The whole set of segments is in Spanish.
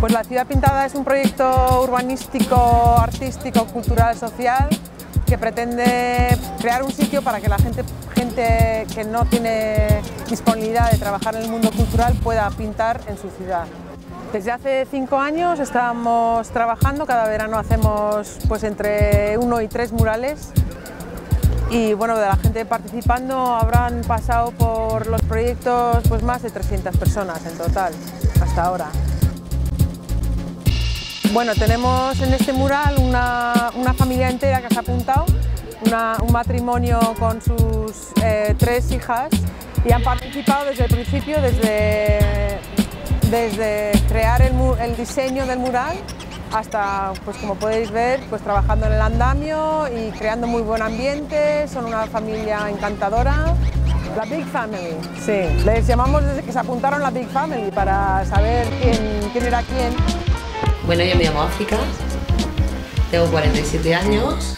Pues la Ciudad Pintada es un proyecto urbanístico, artístico, cultural, social que pretende crear un sitio para que la gente, gente que no tiene disponibilidad de trabajar en el mundo cultural pueda pintar en su ciudad. Desde hace cinco años estamos trabajando, cada verano hacemos pues entre uno y tres murales y bueno, de la gente participando habrán pasado por los proyectos pues más de 300 personas en total hasta ahora. Bueno, tenemos en este mural una, familia entera que se ha apuntado, un matrimonio con sus eh, tres hijas y han participado desde el principio, desde, desde crear el, el diseño del mural hasta, pues como podéis ver, pues trabajando en el andamio y creando muy buen ambiente, son una familia encantadora. La Big Family, sí. Les llamamos desde que se apuntaron la Big Family para saber quién, quién era quién. Bueno, yo me llamo África, tengo 47 años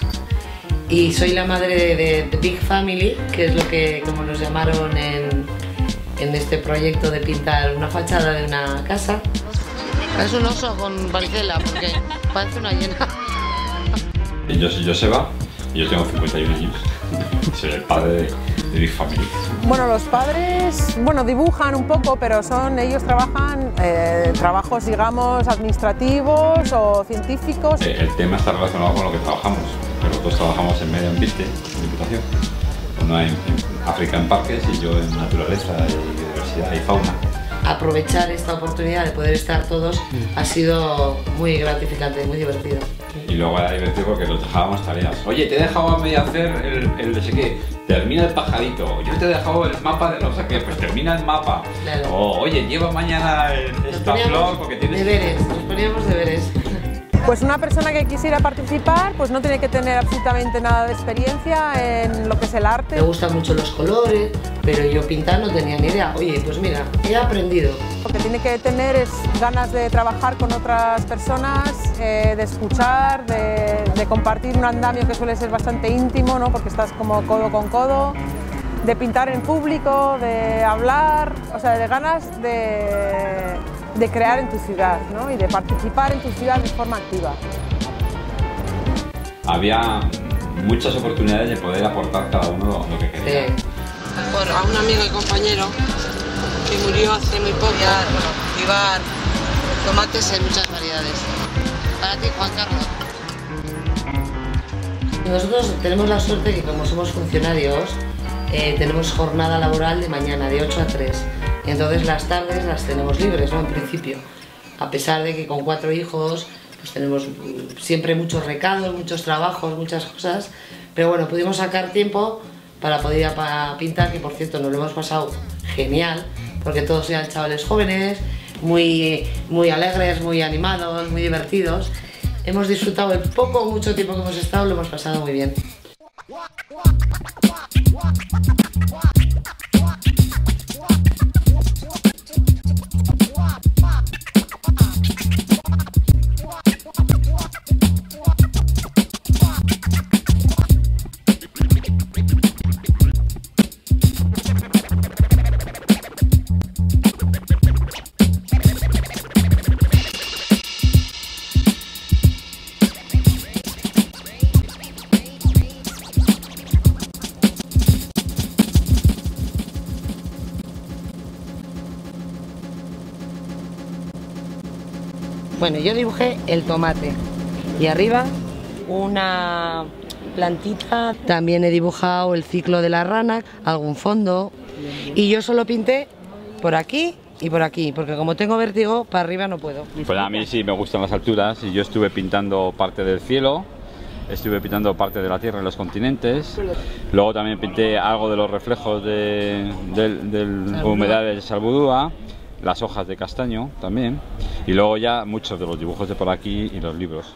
y soy la madre de The Big Family, que es lo que, como nos llamaron en, en este proyecto de pintar una fachada de una casa. Es un oso con varicela porque parece una hiena. Yo soy Joseba y yo tengo 51 años. Soy el padre de, Big Family. Bueno, los padres, bueno, dibujan un poco, pero son, ellos trabajan eh, trabajos, digamos, administrativos o científicos. Eh, el tema está relacionado con lo que trabajamos. Nosotros trabajamos en medio ambiente, en Diputación. Uno en, en África en parques y yo en naturaleza y biodiversidad y fauna aprovechar esta oportunidad de poder estar todos mm. ha sido muy gratificante, muy divertido. Y luego era divertido porque nos dejábamos tareas. Oye, te he dejado a medio hacer el, el no sé qué, termina el pajarito. Yo te he dejado el mapa de no sé qué, pues termina el mapa. O oye, lleva mañana esta flor porque tienes... Deberes, nos poníamos deberes. Pues una persona que quisiera participar pues no tiene que tener absolutamente nada de experiencia en lo que es el arte. Me gustan mucho los colores, pero yo pintar no tenía ni idea. Oye, pues mira, he aprendido. Lo que tiene que tener es ganas de trabajar con otras personas, eh, de escuchar, de, de, compartir un andamio que suele ser bastante íntimo, ¿no? porque estás como codo con codo, de pintar en público, de hablar, o sea, de ganas de de crear en tu ciudad ¿no? y de participar en tu ciudad de forma activa. Había muchas oportunidades de poder aportar cada uno lo que quería. Sí. Por, a un amigo y compañero que murió hace muy poco, cultivar tomates en muchas variedades. Para ti, Juan Carlos. Nosotros tenemos la suerte que como somos funcionarios, eh, tenemos jornada laboral de mañana, de 8 a 3. Entonces las tardes las tenemos libres, ¿no? En principio. A pesar de que con cuatro hijos pues tenemos siempre muchos recados, muchos trabajos, muchas cosas. Pero bueno, pudimos sacar tiempo para poder ir a pintar, que por cierto nos lo hemos pasado genial, porque todos eran chavales jóvenes, muy, muy alegres, muy animados, muy divertidos. Hemos disfrutado el poco o mucho tiempo que hemos estado, lo hemos pasado muy bien. Bueno, yo dibujé el tomate. Y arriba una plantita. También he dibujado el ciclo de la rana, algún fondo. Y yo solo pinté por aquí y por aquí, porque como tengo vértigo, para arriba no puedo. Pues a mí sí me gustan las alturas y yo estuve pintando parte del cielo, estuve pintando parte de la tierra y los continentes, luego también pinté algo de los reflejos de, de, humedad de Salbudúa las hojas de castaño también y luego ya muchos de los dibujos de por aquí y los libros.